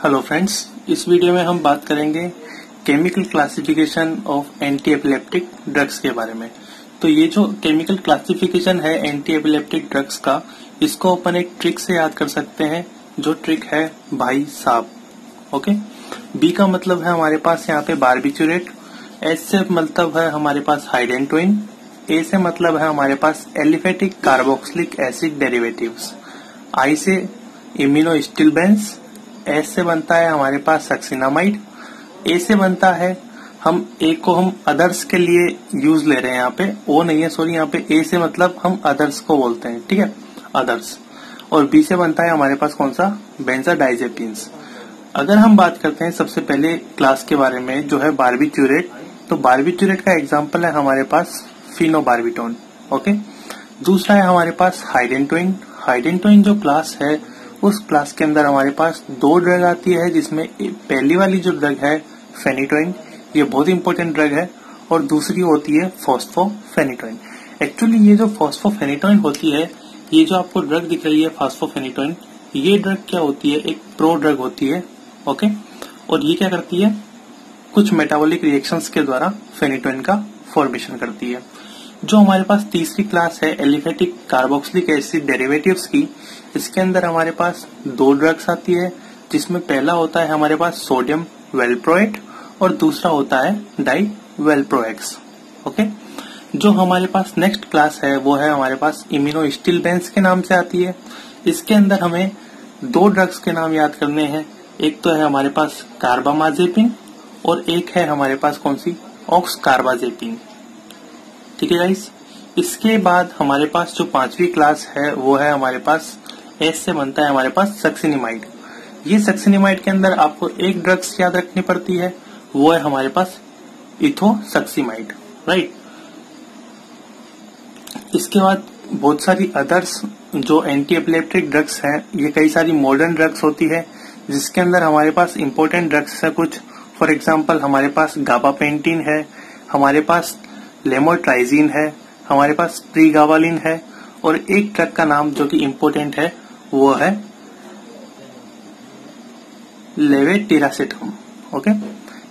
Hello friends इस video में हम बात करेंगे chemical classification of anti epileptic drugs के बारे में। तो ये जो केमिकल क्लासिफिकेशन है एंटी एपिलेप्टिक ड्रग्स का, इसको अपन एक ट्रिक से याद कर सकते हैं, जो ट्रिक है भाई साहब। ओके बी का मतलब है हमारे पास यहाँ पे बारबिचुरेट एस से मतलब है हमारे पास हाइडेंटोइन ए से मतलब है हमारे पास एलिफेटिक कार्बोक्सिलिक एसिड डेरिवेटिव्स आई से इम्यूनो स्टिलबेंस एस से बनता है हमारे पास सक्सिनामाइड ए से बनता है। हम ए को हम अदर्स के लिए यूज़ ले रहे हैं यहाँ पे। ओ नहीं है सॉरी यहाँ पे ए से मतलब हम अदर्स को बोलते हैं, ठीक है? अदर्स और बी से बनता है हमारे पास कौन सा? बेंजा डाइजेपिन्स अगर हम बात करते हैं सबसे पहले क्लास के बारे में, जो है बारबिट्यूरेट तो बारबिट्यूरेट का एग्ज़ाम्पल है हमारे पास फिनोबार्बिटोन ओके दूसरा है हमारे पास हाइडेंटोइन हाइडेंटोइन जो क्लास है उस क्लास के अंदर हमारे पास दो ड्रग आती है, जिसमें पहली वाली जो ड्रग है फेनिटोइन ये बहुत इंपॉर्टेंट ड्रग है, और दूसरी होती है फॉस्फोफेनिटोइन एक्चुअली ये जो फॉस्फोफेनिटोइन होती है, ये जो आपको ड्रग दिख रही है फॉस्फोफेनिटोइन ये ड्रग क्या होती है? एक प्रो ड्रग होती है ओके और ये क्या करती है? कुछ मेटाबॉलिक रिएक्शंस के द्वारा फेनिटोइन का फॉर्मेशन करती है. जो हमारे पास तीसरी क्लास है एलिफेटिक कार्बोक्सिलिक एसिड डेरिवेटिव्स की, इसके अंदर हमारे पास दो ड्रग्स आती है, जिसमें पहला होता है हमारे पास सोडियम वेलप्रोएट और दूसरा होता है डाई वेलप्रोएक्स ओके जो हमारे पास नेक्स्ट क्लास है, वो है हमारे पास इम्यूनो स्टिलबेंस के नाम से आती है। इसके अंदर हमें दो ड्रग्स के नाम याद करने हैं। एक तो है हमारे पास कार्बामाजेपिन और एक है हमारे पास कौन सी? ऑक्स कार्बाजेपिन ठीक है गाइस इसके बाद हमारे पास जो पांचवी क्लास है, वो है हमारे पास एस से बनता है हमारे पास सक्सिनिमाइड ये सक्सिनिमाइड के अंदर आपको एक ड्रग्स याद रखनी पड़ती है, वो है हमारे पास इथो इथोसक्सीमाइड राइट इसके बाद बहुत सारी अदर्स जो एंटी एपिलेप्टिक ड्रग्स हैं, ये कई सारी मॉडर्न ड्रग्स होती है, जिसके अंदर हमारे पास इम्पोर्टेंट ड्रग्स है कुछ. फॉर एग्ज़ाम्पल हमारे पास गाबा पेंटिन है, हमारे पास लेमोट्राइजीन है, हमारे पास प्रीगावालिन है और एक ड्रग का नाम जो कि इम्पोर्टेंट है, वो है लेवेटिरासिटम, ओके?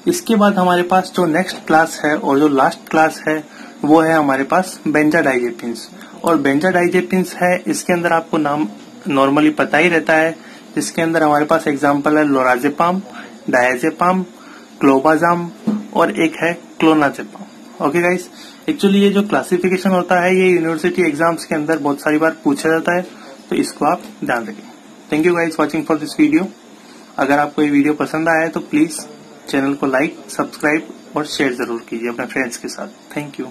इसके बाद हमारे पास जो नेक्स्ट क्लास है और जो लास्ट क्लास है, वो है हमारे पास बेंजाडाइजेपिन्स और बेंजाडाइजेपिन्स है, इसके अंदर आपको नाम नॉर्मली पता ही रहता है। जिसके अंदर हमारे पास एग्ज़ाम्पल है लोराजेपाम डायजेपाम क्लोबाजाम और एक है क्लोनाजेपाम ओके गाइस एक्चुअली ये जो क्लासिफिकेशन होता है, ये यूनिवर्सिटी एग्ज़ाम्स के अंदर बहुत सारी बार पूछा जाता है तो इसको आप ध्यान रखें। Thank you guys watching for this video अगर आपको ये वीडियो पसंद आया है तो प्लीज़ चैनल को लाइक सब्सक्राइब और शेयर ज़रूर कीजिए अपने फ्रेंड्स के साथ। Thank you